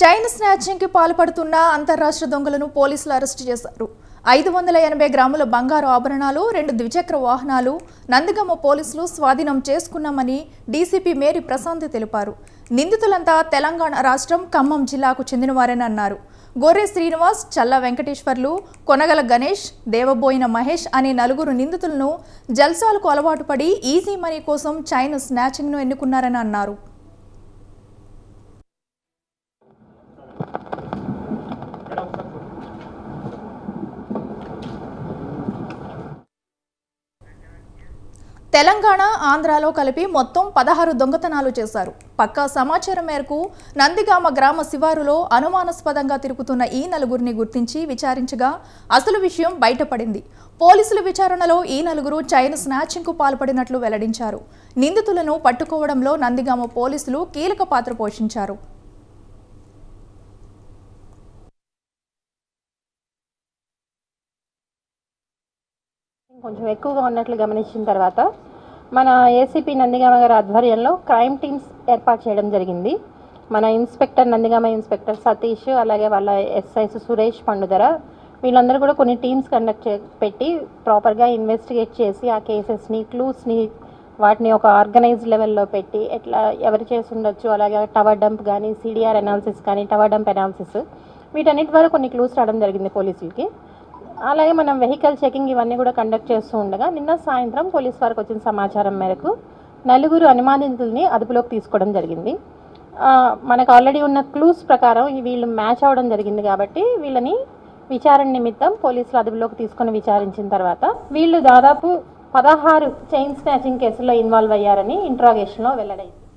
Chain స్నాచింగ్కి పాల్పడుతున్న అంతర్రాష్ట్ర దొంగలను పోలీసులు అరెస్టు చేశారు. ఐదు వందల ఎనభై గ్రాముల బంగారు ఆభరణాలు రెండు ద్విచక్ర వాహనాలు నందిగమ్మ పోలీసులు స్వాధీనం చేసుకున్నామని డీసీపీ మేరీ ప్రశాంత్ తెలిపారు. నిందితులంతా తెలంగాణ రాష్ట్రం ఖమ్మం జిల్లాకు చెందినవారని అన్నారు. గొర్రె శ్రీనివాస్ చల్ల వెంకటేశ్వర్లు కొనగల గణేష్ దేవబోయిన మహేష్ అనే నలుగురు నిందితులను జల్సాలకు అలవాటు పడి ఈజీ మనీ కోసం చైన్ స్నాచింగ్ను ఎన్నుకున్నారని అన్నారు. తెలంగాణ ఆంధ్రాలో కలిపి మొత్తం పదహారు దొంగతనాలు చేశారు. పక్కా సమాచారం మేరకు నందిగామ గ్రామ శివారులో అనుమానాస్పదంగా తిరుగుతున్న ఈ నలుగురిని గుర్తించి విచారించగా అసలు విషయం బయటపడింది. పోలీసుల విచారణలో ఈ నలుగురు చైన్ స్నాచింగ్కు పాల్పడినట్లు వెల్లడించారు. నిందితులను పట్టుకోవడంలో నందిగామ పోలీసులు కీలక పాత్ర పోషించారు. కొంచెం ఎక్కువగా ఉన్నట్లు గమనించిన తర్వాత మన ఏసీపీ నందిగామ గారి ఆధ్వర్యంలో క్రైమ్ టీమ్స్ ఏర్పాటు చేయడం జరిగింది. మన ఇన్స్పెక్టర్ నందిగామ ఇన్స్పెక్టర్ సతీష్ అలాగే వాళ్ళ ఎస్ఐస్ సురేష్ పండుదర వీళ్ళందరూ కూడా కొన్ని టీమ్స్ కండక్ట్ చే పెట్టి ప్రాపర్గా ఇన్వెస్టిగేట్ చేసి ఆ కేసెస్ని క్లూస్ని వాటిని ఒక ఆర్గనైజ్ లెవెల్లో పెట్టి ఎట్లా ఎవరు చేసి ఉండొచ్చు అలాగే టవర్ డంప్ కానీ సిడిఆర్ అనాలిసిస్ కానీ టవర్ డంప్ అనాలిసిస్ వీటన్నిటి ద్వారా కొన్ని క్లూస్ రావడం జరిగింది పోలీసులకి. అలాగే మనం వెహికల్ చెకింగ్ ఇవన్నీ కూడా కండక్ట్ చేస్తూ ఉండగా నిన్న సాయంత్రం పోలీస్ వారికి వచ్చిన సమాచారం మేరకు నలుగురు అనుమానితుల్ని అదుపులోకి తీసుకోవడం జరిగింది. మనకు ఆల్రెడీ ఉన్న క్లూస్ ప్రకారం ఈ వీళ్ళు మ్యాచ్ అవ్వడం జరిగింది కాబట్టి వీళ్ళని విచారణ నిమిత్తం పోలీసులు అదుపులోకి తీసుకొని విచారించిన తర్వాత వీళ్ళు దాదాపు పదహారు చైన్ స్నాచింగ్ కేసుల్లో ఇన్వాల్వ్ అయ్యారని ఇంట్రాగేషన్లో వెల్లడైంది.